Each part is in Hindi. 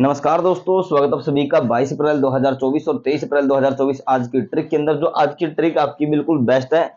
नमस्कार दोस्तों, स्वागत आप सभी का 22 अप्रैल 2024 और 23 अप्रैल 2024 आज की ट्रिक के अंदर, जो आज की ट्रिक आपकी बिल्कुल बेस्ट है।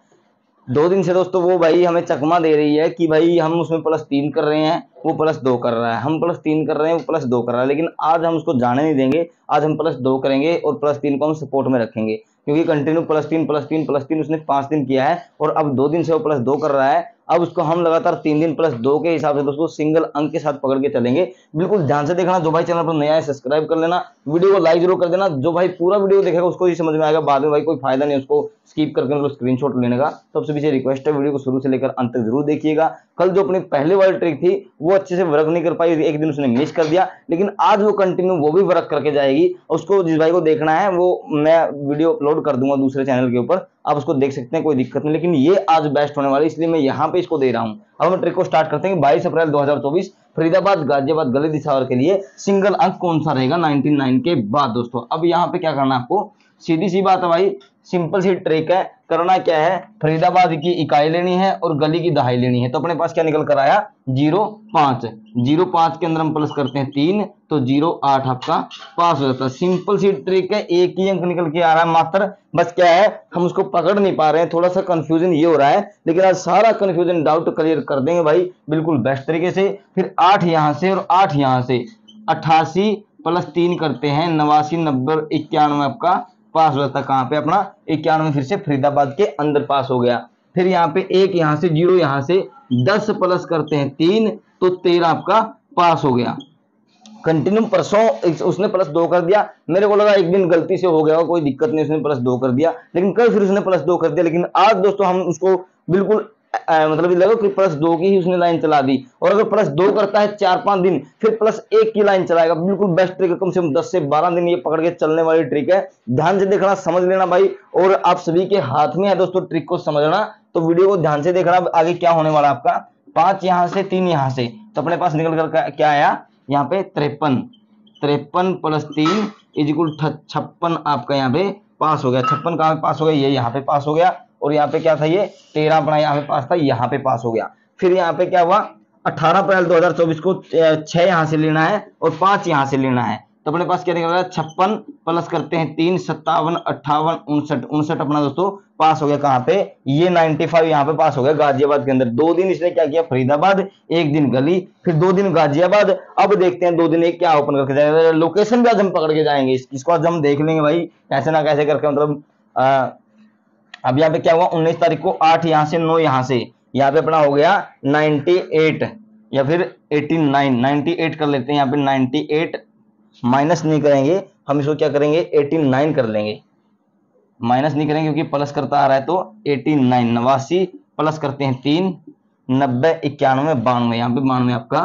दो दिन से दोस्तों, वो भाई हमें चकमा दे रही है कि भाई हम उसमें प्लस तीन कर रहे हैं, वो प्लस दो कर रहा है। हम प्लस तीन कर रहे हैं, वो प्लस दो कर रहा है। लेकिन आज हम उसको जाने नहीं देंगे, आज हम प्लस दो करेंगे और प्लस तीन को हम सपोर्ट में रखेंगे। क्योंकि कंटिन्यू प्लस तीन प्लस तीन प्लस तीन उसने पाँच दिन किया है और अब दो दिन से वो प्लस दो कर रहा है। अब उसको हम लगातार तीन दिन प्लस दो के हिसाब से दोस्तों सिंगल अंक के साथ पकड़ के चलेंगे। बिल्कुल ध्यान से देखना, जो भाई चैनल पर नया है सब्सक्राइब कर लेना। वीडियो को लाइक ज़रूर कर देना। जो भाई पूरा वीडियो देखेगा, उसको ही समझ में आएगा। बाद में भाई कोई फ़ायदा नहीं, उसको स्कीप करके मतलब स्क्रीन लेने का। सबसे पीछे रिक्वेस्ट है, वीडियो को शुरू से लेकर अंत तक ज़रूर देखिएगा। कल जो अपनी पहले वाली ट्रिक थी, वो अच्छे से वर्क नहीं कर पाई एक दिन उसने मिस कर दिया। लेकिन आज वो कंटिन्यू वो भी वर्क करके जाएगी। उसको जिस भाई को देखना है, वो मैं वीडियो अपलोड कर दूँगा दूसरे चैनल के ऊपर, आप उसको देख सकते हैं, कोई दिक्कत नहीं। लेकिन ये आज बेस्ट होने वाली इसलिए मैं यहाँ पे इसको दे रहा हूँ। अब हम ट्रिक को स्टार्ट करते हैं, बाईस अप्रैल 2024 फरीदाबाद, गाजियाबाद, गले दिशावर के लिए सिंगल अंक कौन सा रहेगा 99 के बाद दोस्तों। अब यहाँ पे क्या करना है आपको? सीधी सी बात है भाई सिंपल सी ट्रिक है। करना क्या है? फरीदाबाद की इकाई लेनी है और गली की दहाई लेनी है। तो अपने पास क्या निकल कर आया? ज़ीरो पाँच। ज़ीरो पाँच के अंदर हम प्लस करते हैं तीन तो ज़ीरो आठ आपका पास हो जाता है। सिंपल सी ट्रिक है, एक ही अंक निकल के आ रहा है मात्र। बस क्या है, हम उसको पकड़ नहीं पा रहे हैं। थोड़ा सा कंफ्यूजन ये हो रहा है, लेकिन आज सारा कंफ्यूजन डाउट क्लियर कर देंगे भाई, बिल्कुल बेस्ट तरीके से। फिर आठ यहाँ से और आठ यहाँ से। अट्ठासी प्लस तीन करते हैं, नवासी, नब्बे इक्यानवे आपका पास हो जाता कहाँ पे? अपना इक्यानवे फिर से फरीदाबाद के अंदर पास हो गया। फिर यहाँ पे एक यहाँ से ज़ीरो, यहाँ से दस प्लस करते हैं तीन तो तेरह आपका पास हो गया। कंटिन्यू परसों उसने प्लस दो कर दिया। मेरे को लगा एक दिन गलती से हो गया कोई दिक्कत नहीं, उसने प्लस दो कर दिया। लेकिन कल फिर उसने प्लस दो कर दिया। लेकिन आज दोस्तों हम उसको बिल्कुल मतलब लगा कि प्लस दो की ही उसने लाइन चला दी। और अगर प्लस दो करता है चार पाँच दिन, फिर प्लस एक की लाइन चलाएगा। बिल्कुल बेस्ट ट्रिक है, कम से कम दस से बारह दिन ये पकड़ के चलने वाली ट्रिक है। ध्यान से देखना, समझ लेना भाई। और आप सभी के हाथ में है दोस्तों ट्रिक को समझना। तो वीडियो को ध्यान से देखना आगे क्या होने वाला आपका। पाँच यहाँ से, तीन यहाँ से। तो अपने पास निकल कर क्या आया? यहाँ पे तिरपन। तिरपन प्लस तीन इजिकुल छप्पन आपका यहाँ पे पास हो गया। छप्पन कहाँ पे पास हो गया? ये यहाँ पे पास हो गया। और यहाँ पे क्या था ये? तेरह अपना यहाँ पे पास था, यहाँ पे पास हो गया। फिर यहाँ पे क्या हुआ? 18 अप्रैल 2024 को छह यहाँ से लेना है और पाँच यहाँ से लेना है। तो अपने पास क्या निकल छप्पन प्लस करते हैं तीन, सत्तावन, अट्ठावन, उनसठ। उनसठ अपना दोस्तों, पास हो गया कहाँ पे? ये 95 फाइव यहाँ पे पास हो गया गाजियाबाद के अंदर। दो दिन इसने क्या किया? फरीदाबाद, एक दिन गली, फिर दो दिन गाजियाबाद। अब देखते हैं दो दिन एक क्या ओपन करके जाएगा। लोकेशन भी आज हम पकड़ के जाएँगे। इसको आज हम देख लेंगे भाई। कैसे ना कैसे करके मतलब अब यहाँ पे क्या हुआ? उन्नीस तारीख को आठ यहाँ से, नौ यहाँ से। यहाँ पे अपना हो गया नाइनटी एट या फिर एटी नाइन। नाइनटी एट कर लेते हैं यहाँ पे। नाइनटी एट माइनस नहीं करेंगे। हम इसको क्या करेंगे? एटी नाइन कर लेंगे। माइनस नहीं करेंगे क्योंकि प्लस करता आ रहा है तो एटी नाइन। नवासी प्लस करते हैं तीन। नब्बे, इक्यानवे, बानवे। यहाँ पे बानवे आपका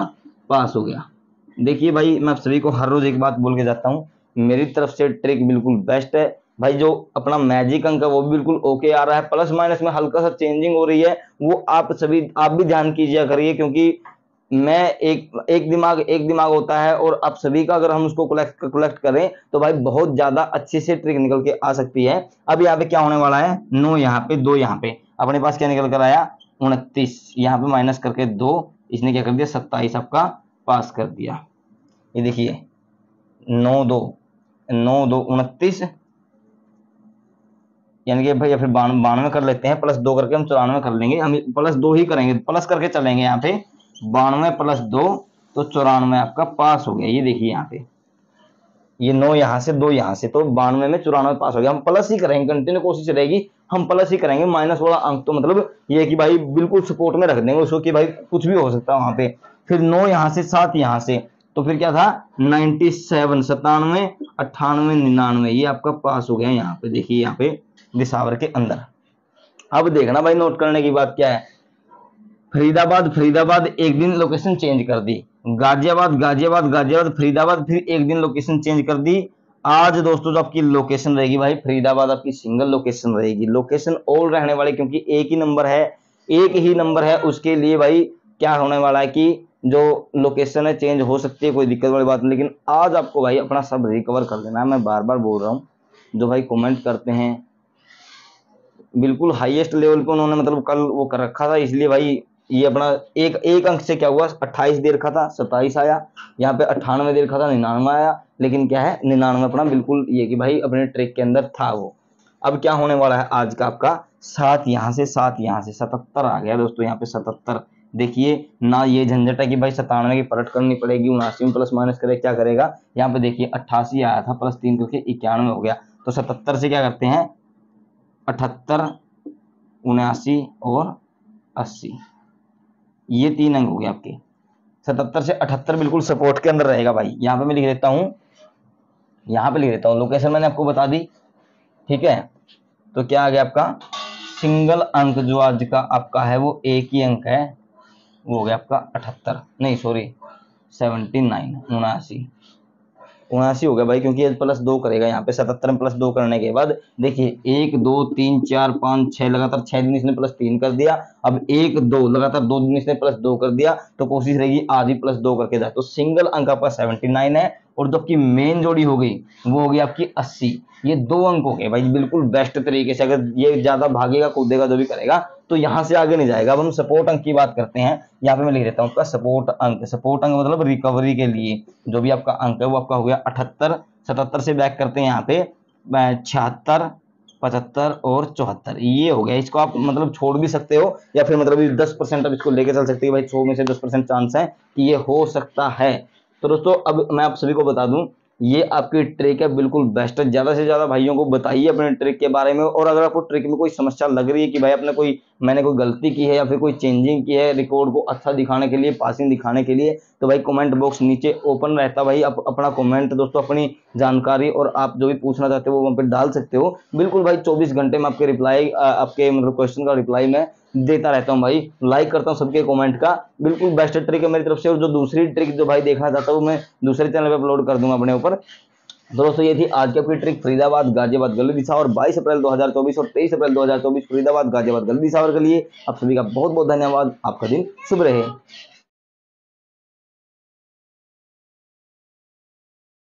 पास हो गया। देखिए भाई, मैं आप सभी को हर रोज एक बात बोल के जाता हूँ। मेरी तरफ़ से ट्रिक बिल्कुल बेस्ट है। भाई जो अपना मैजिक अंक है, वो बिल्कुल ओके आ रहा है। प्लस माइनस में हल्का सा चेंजिंग हो रही है। वो आप सभी, आप भी ध्यान कीजिए करिए, क्योंकि मैं एक एक दिमाग एक दिमाग होता है और आप सभी का अगर हम उसको कलेक्ट कलेक्ट करें तो भाई बहुत ज़्यादा अच्छे से ट्रिक निकल के आ सकती है। अब यहाँ पे क्या होने वाला है? नो यहाँ पे, दो यहाँ पे। अपने पास क्या निकल कर आया? उनतीस। यहाँ पे माइनस करके दो। इसने क्या कर दिया? सत्ताईस आपका पास कर दिया। ये देखिए, नौ दो। नौ दो, उनतीस। यानी कि भाई या फिर बानवे कर लेते हैं, प्लस दो करके हम चौरानवे कर लेंगे। हम प्लस दो ही करेंगे, प्लस करके चलेंगे यहाँ पे बानवे प्लस दो तो चौरानवे आपका पास हो गया। ये देखिए यहाँ पे। ये नौ यहाँ से, दो यहाँ से तो बानवे में चौरानवे पास हो गया। हम प्लस ही करेंगे कंटिन्यू कोशिश रहेगी, हम प्लस ही करेंगे, माइनस वाला अंक तो मतलब ये कि भाई बिल्कुल सपोर्ट में रख देंगे, उसको कि भाई कुछ भी हो सकता है वहाँ पे। फिर नौ यहाँ से, सात यहाँ से तो फिर क्या था? नाइन्टी सेवन सतानवे अट्ठानवे, निन्यानवे, ये आपका पास हो गया यहाँ पे। देखिए यहाँ पे दिसावर के अंदर। अब देखना भाई नोट करने की बात क्या है? फरीदाबाद फरीदाबाद, एक दिन लोकेशन चेंज कर दी। गाजियाबाद गाजियाबाद गाजियाबाद, फरीदाबाद, फिर एक दिन लोकेशन चेंज कर दी। आज दोस्तों जो आपकी लोकेशन रहेगी भाई, फरीदाबाद आपकी सिंगल लोकेशन रहेगी। लोकेशन ऑल रहने वाली, क्योंकि एक ही नंबर है, एक ही नंबर है, उसके लिए भाई क्या होने वाला है कि जो लोकेशन है चेंज हो सकती है, कोई दिक्कत वाली बात नहीं। लेकिन आज आपको भाई अपना सब रिकवर कर लेना मैं बार बार बोल रहा हूँ, जो भाई कमेंट करते हैं, बिल्कुल हाईएस्ट लेवल पे उन्होंने मतलब कल वो कर रखा था। इसलिए भाई ये अपना एक एक अंक से क्या हुआ? अट्ठाईस दे रखा था, सत्ताईस आया। यहाँ पे अट्ठानवे दे रखा था, निन्यानवे आया। लेकिन क्या है, निन्यानवे अपना बिल्कुल ये कि भाई अपने ट्रिक के अंदर था वो। अब क्या होने वाला है आज का आपका? सात यहाँ से सात, यहाँ से सतहत्तर आ गया दोस्तों, यहाँ पे सतहत्तर। देखिए, ना ये झंझट है कि भाई सतानवे की पलट करनी पड़ेगी, उनासी में प्लस माइनस करे, क्या करेगा? यहाँ पे देखिए, अट्ठासी आया था, प्लस तीन क्योंकि इक्यानवे हो गया। तो सतहत्तर से क्या करते हैं? अठहत्तर, उनासी और अस्सी। ये तीन अंक हो गए आपके। सतहत्तर से अठहत्तर बिल्कुल सपोर्ट के अंदर रहेगा भाई। यहाँ पे मैं लिख देता हूँ। यहाँ पे लिख देता हूँ। लोकेशन मैंने आपको बता दी। ठीक है? तो क्या आ गया आपका? सिंगल अंक जो आज का आपका है, वो एक ही अंक है। वो हो गया आपका अठहत्तर। नहीं सॉरी सेवेंटी नाइन उनासी। उनासी हो गया भाई, क्योंकि प्लस दो करेगा यहाँ पे, सतहत्तर में प्लस दो करने के बाद, देखिए, एक, दो, तीन, चार, पाँच छः लगातार छः दिन इसने प्लस तीन कर दिया। अब एक, दो, लगातार दो दिन इसने प्लस दो कर दिया तो कोशिश रहेगी आज ही प्लस दो करके जाए। तो सिंगल अंक आपका सेवेंटी नाइन है, और जो आपकी मेन जोड़ी हो गई, वो होगी आपकी अस्सी। ये दो अंक हो गए भाई, बिल्कुल बेस्ट तरीके से, अगर ये ज़्यादा भागेगा, कूदेगा, जो भी करेगा तो यहाँ से आगे नहीं जाएगा। अब हम सपोर्ट अंक की बात करते हैं। यहाँ पे मैं लिख देता हूँ आपका सपोर्ट अंक। सपोर्ट अंक मतलब रिकवरी के लिए। जो भी आपका अंक है वो आपका हो गया अठहत्तर, सतहत्तर से बैक करते हैं यहाँ पे। छिहत्तर, पचहत्तर और चौहत्तर। ये हो गया। इसको आप मतलब छोड़ भी सकते हो या फिर मतलब दस परसेंट आप इसको लेके चल सकते हो भाई सौ में से दस परसेंट चांस है कि ये हो सकता है। तो दोस्तों, अब मैं आप सभी को बता दूँ ये आपकी ट्रिक है, बिल्कुल बेस्ट है। ज़्यादा से ज़्यादा भाइयों को बताइए अपने ट्रिक के बारे में। और अगर आपको ट्रिक में कोई समस्या लग रही है कि भाई अपने कोई, मैंने कोई गलती की है या फिर कोई चेंजिंग की है रिकॉर्ड को अच्छा दिखाने के लिए पासिंग दिखाने के लिए तो भाई कमेंट बॉक्स नीचे ओपन रहता भाई। आप अपना कमेंट दोस्तों, अपनी जानकारी और आप जो भी पूछना चाहते हो, वो वहाँ पर डाल सकते हो। बिल्कुल भाई, चौबीस घंटे में आपके रिप्लाई आपके मतलब क्वेश्चन का रिप्लाई में देता रहता हूँ भाई। लाइक करता हूँ सबके कमेंट का। बिल्कुल बेस्ट ट्रिक है मेरी तरफ़ से और जो दूसरी ट्रिक जो भाई देखना चाहता हूँ मैं दूसरे चैनल पे अपलोड कर दूँगा अपने ऊपर। दोस्तों, ये थी आज की अपनी ट्रिक फरीदाबाद गाजियाबाद गली दिशा और 22 अप्रैल 2024 और 23 अप्रैल 2024 फरीदाबाद गाजियाबाद गली दिशा के लिए आप सभी का बहुत बहुत धन्यवाद। आपका दिन शुभ रहे।